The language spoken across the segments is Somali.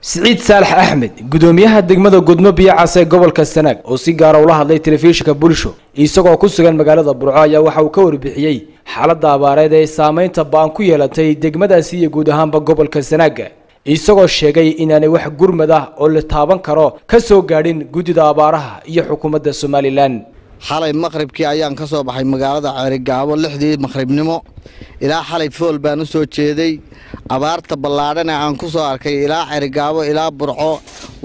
siciid saalax axmed gudoomiyaha degmada gudmo biyacas ee gobolka sanaag oo si gaara ula hadlay telefishinka bulsho isagoo ku sugan magaalada burco ayaa waxa uu ka warbixiyey xaaladda abaareed ee saameynta baan ku yeelatay degmadaasi iyo guud ahaanba gobolka sanaaga isagoo sheegay inaanay wax gurmad ah oo la taaban karo ka soo gaadhin guddida abaaraha iyo xukuumadda somalilan xalay maqribkii ayaan ka soo baxay magaalada ceerigaabo lixdii maqribnimo ilaa xalay fool baan u soo jeeday. Abaarta ballaadhana aan ku soo arkay ilaa ceerigaabo ilaa burco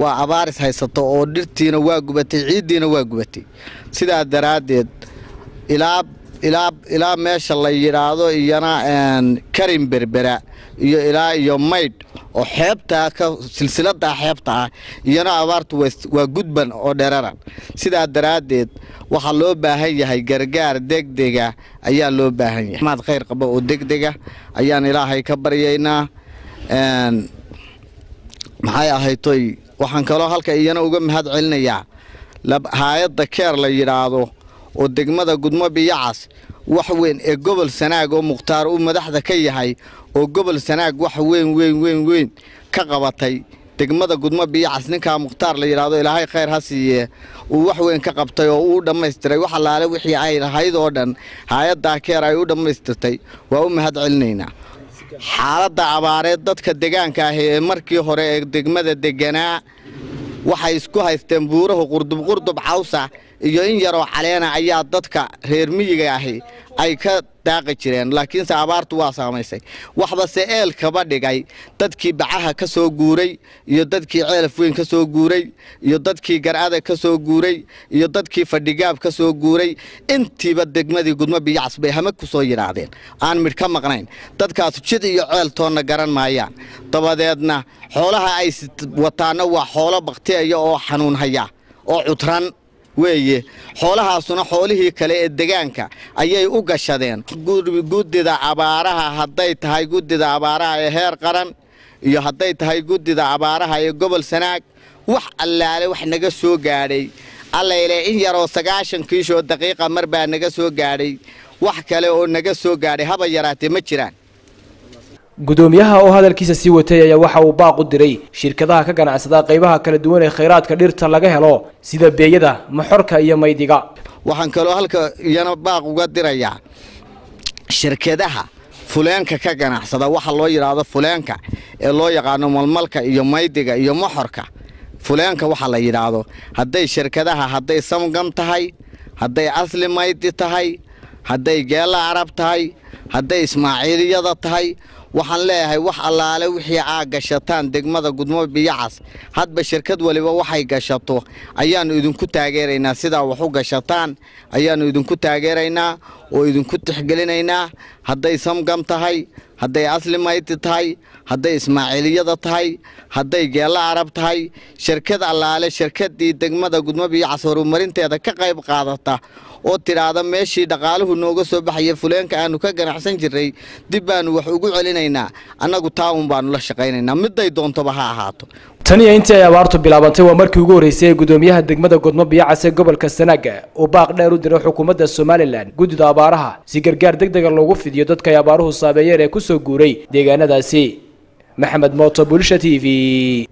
waa abaaris haysato oo dhirtiina waa gubatay ciiddiina waa gubatay. Sidaa daraaddeed ilaa ilaa ilaa meesha la yidhaahdo iyana karin berbera iyo ilaa iyo maydh oo xeebtaa ka silsiladaa xeebta ah iyana abaartu waa gudban oo dheraran sidaa daraaddeed waxaa loo baahan yahay gargaar degdega ayaa loo baahan yahay. Maad khayr qaba oo degdega ayaan ilaahay ka baryaynaa. Maxay ahaytoy waxaan kaloo halka iyana uga mahad celinayaa. Haayadda keer la yidhaahdo oo degmada gudmo biyacas wax weyn ee gobol sanaag oo mukhtaar uu madaxda ka yahay oo gobol sanaag wax weyn weyn weyn weyn ka qabatay degmada gudmo biyacas ninkaa mukhtaar la yidhaahdo ilaahay khayr ha siiye uu wax weyn ka qabtay oo uu dhammaystiray. Wax allaale wixii ay lahayd oo dhan haayaddaa keer ay u dhammaystirtay. Waa u mahad celinaynaa xaaladda abaareed dadka degaanka ahi ee markii hore ee degmada deganaa waxay isku haysteen buurahu qurdubqurdub cawsa iyo in yaroo caleena ayaa dadka reer miyiga ahi ay ka daaqi jireen laakiinse abaartu waa saamaysay. Waxbase eel kaba dhigay dadkii bacaha ka soo guuray iyo dadkii ceelaf weyn ka soo guuray iyo dadkii gar'ada ka soo guuray iyo dadkii fadhigaab ka soo guuray. Intiiba degmadii gudmo biyacas bay hamag ku soo yidhaahdeen. Aan midh ka maqnayn dadkaas jid iyo ceel toonna garan maayaan. Dabadeedna xoolaha ay wataanna waa xoolo bakhtiyaya oo xanuun haya oo cutran weeye xoolahaasuna xoolihii kale ee degaanka ayay u gashadeen. Guddida abaaraha hadday tahay guddida abaaraha ee heer qaran iyo hadday tahay guddida abaaraha ee gobol sanaag wax allaale wax naga soo gaadhay. Allayle in yaroo sagaashan kiishoo daqiiqa mar baa naga soo gaadhay. Wax kale oo naga soo gaadhay haba yaraatee ma jiraan gudoomiyaha oo hadalkiisa sii watay ayaa waxa uu baaq u diray. Shirkadaha ka ganacsada qaybaha kala duwan ee khayraadka dhirta laga helo sida beeyada maxorka iyo maydiga. Waxaan kaloo halka iyana baaq uga dirayaa shirkadaha fuleenka ka ganacsada. Waxa loo yidhaahdo fuleenka ee loo yaqaano malmalka iyo maydiga iyo maxorka. Fuleenka waxa la yidhaahdo hadday shirkadaha hadday samgam tahay hadday asli maydi tahay hadday geella carab tahay hadday ismaaciiliyada tahay waxaan leeyahay wax allaale wixii aa gashataan degmada gudmo biyacas hadba shirkad waliba waxay gashato ayaannu idinku taageeraynaa. Sidaa wax u gashataan ayaannu idinku taageeraynaa oo idinku tixgelinaynaa. Hadday samgam tahay hadday asli mayti tahay hadday ismaaciiliyada tahay hadday geella carab tahay shirkad allaale shirkadii degmada gudmo biyacas horumarinteeda ka qayb qaadata oo tidhaahda meeshii dhaqaaluhu nooga soo baxaya fuleenka aanu ka ganacsan jirray dib baanu wax ugu celinaynaa. Annagu taawun baanu la shaqaynaynaa. Midday doontoba ha ahaato tan iyo intii ay abaartu bilaabantay? Waa markii ugu horreysay ee gudoomiyaha degmada gudmo biyacas ee gobolka sanaaga uu baaq dheer u diray xukuumadda somalilan guddida abaaraha si gargaar deg dega loogu fidiyo dadka ay abaaruhu saameeyeen ee ku soo guuray deegaanadaasi. Maxamed mooto bulisha t v